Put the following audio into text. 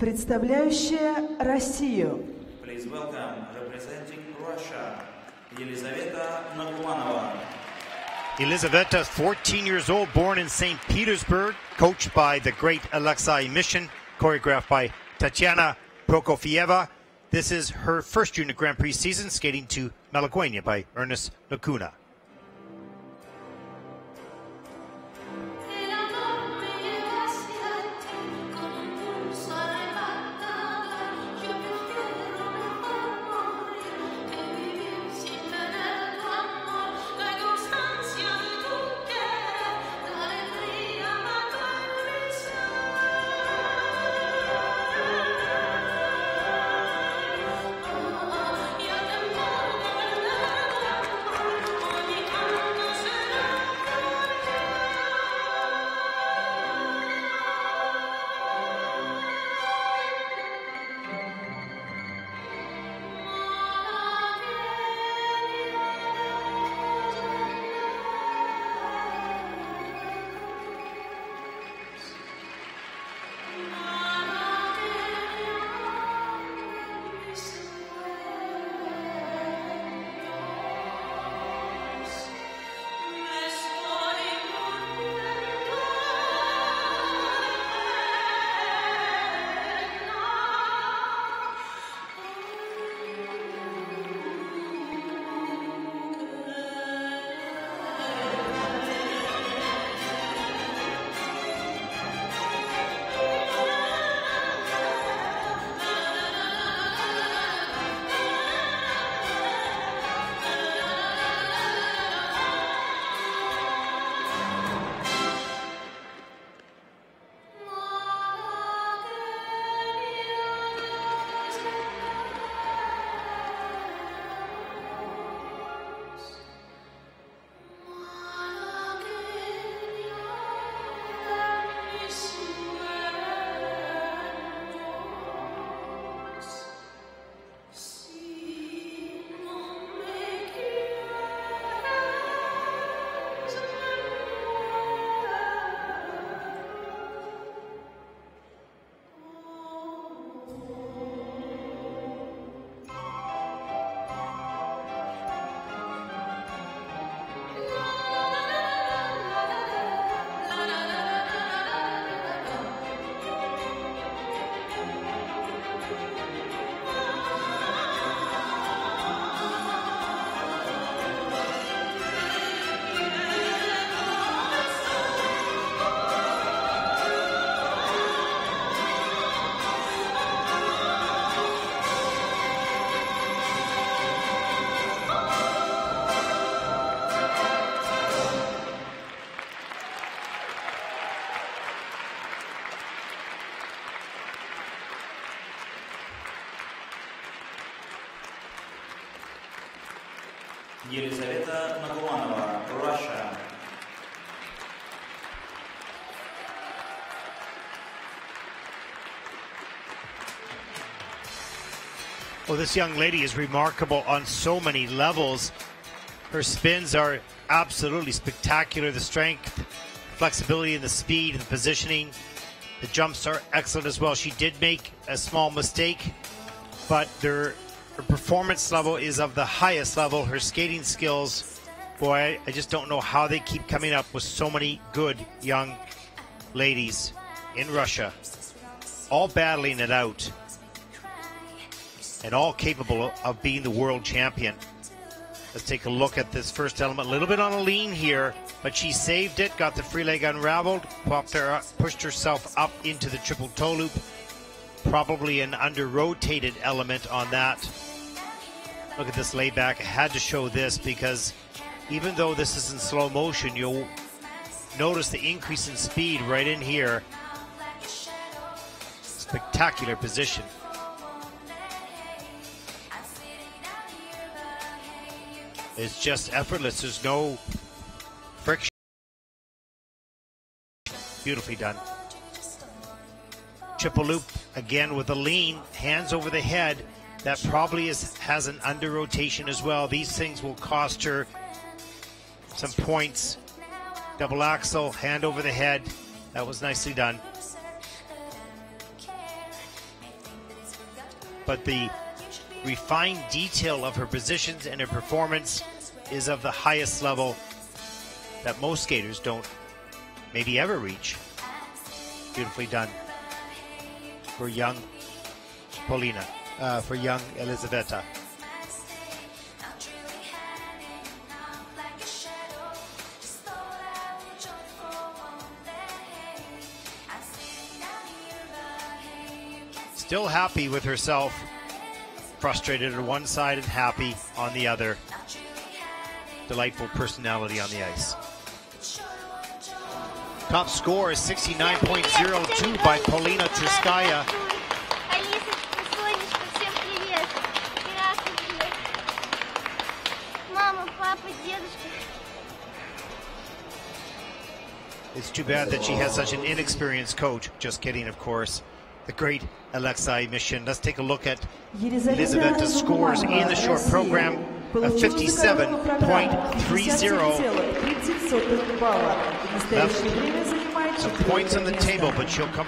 представляющая Россию. Please welcome, representing Russia, Елизавета Нугуманова. Elizaveta, 14 years old, born in St. Petersburg, coached by the great Alexei Mishin, choreographed by Tatiana Prokofieva. This is her first Junior Grand Prix season, skating to Malaguena by Ernest Lecuona. Елизавета Нугуманова, Russia. Well, this young lady is remarkable on so many levels. Her spins are absolutely spectacular. The strength, flexibility, and the speed, and the positioning. The jumps are excellent as well. She did make a small mistake, but they're her performance level is of the highest level. Her skating skills, boy, I just don't know how they keep coming up with so many good young ladies in Russia, all battling it out and all capable of being the world champion. Let's take a look at this first element. A little bit on a lean here, but she saved it, got the free leg unraveled, popped her up, pushed herself up into the triple toe loop. Probably an under rotated element on that. Look at this layback. I had to show this because even though this is in slow motion, you'll notice the increase in speed right in here. Spectacular position. It's just effortless. There's no friction. Beautifully done. Triple loop again with a lean, hands over the head. That probably is has an under rotation as well. These things will cost her some points. Double axel, hand over the head. That was nicely done. but the refined detail of her positions and her performance is of the highest level that most skaters don't maybe ever reach. Beautifully done for young Polina, uh, for young Elizaveta. Still happy with herself, frustrated on one side and happy on the other. Delightful personality on the ice. Top score is 69.02 by Polina Tsurskaya. Мама, папа, дедушка. It's too bad that she has such an inexperienced coach. Just kidding, of course. The great Alexei Mission. Let's take a look at Elizaveta's scores in the short program of 57.30. Left some points on the table, but she'll come